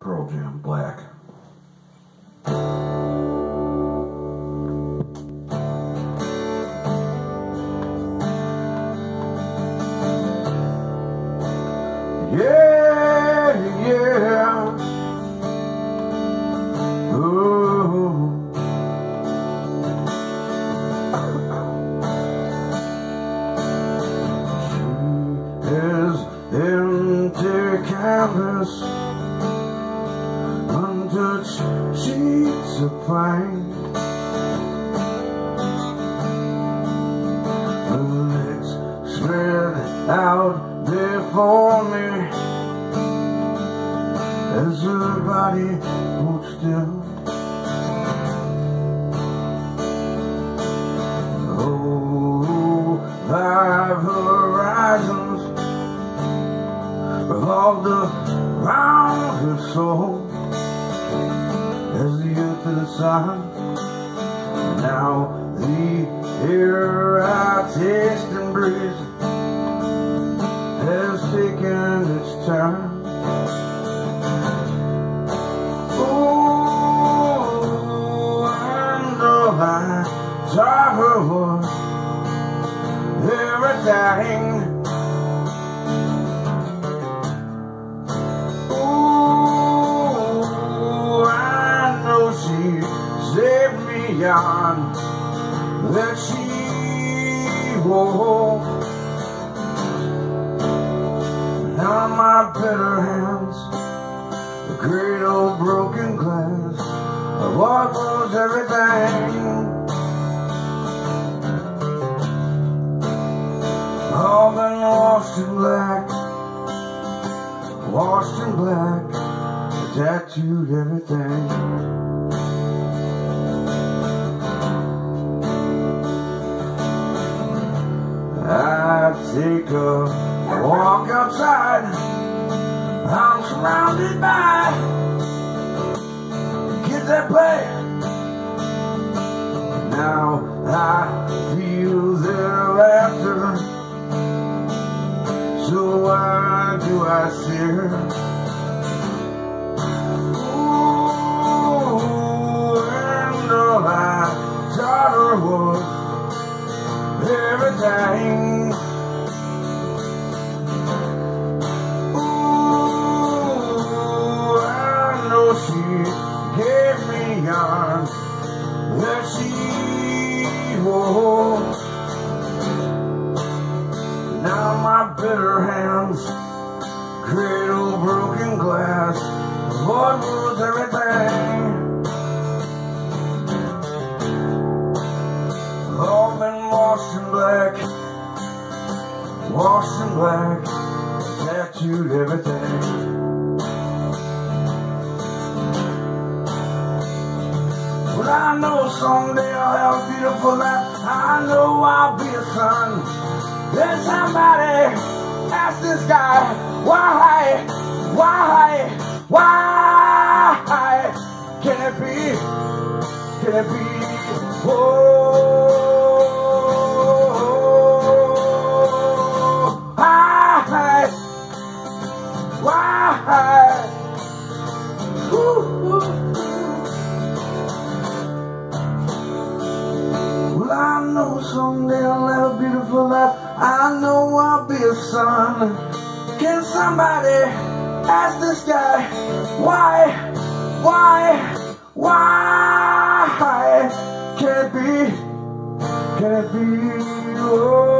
Pearl Jam Black. Yeah, yeah. Ooh. She is empty canvas, untouched sheets of pine. Her legs spread out before me as her body holds still. Oh, five horizons revolved around her soul as the earth to the sun. Now the air I taste and breathe has taken its turn. Oh, that she wore. Now my bitter hands, the great old broken glass of what was everything. All been washed in black, washed in black, tattooed everything. I take a walk outside. I'm surrounded by kids that play. Now I feel their laughter. So why do I fear? Ooh, and all I taught was wore. Now my bitter hands cradle broken glass. What was everything? In black, tattooed everything. Well, I know someday I'll have a beautiful life. I know I'll be a son. Then somebody ask this guy, why, someday I'll have a beautiful life. I know I'll be a son. Can somebody ask this guy why, why, why can it be, can it be? Oh.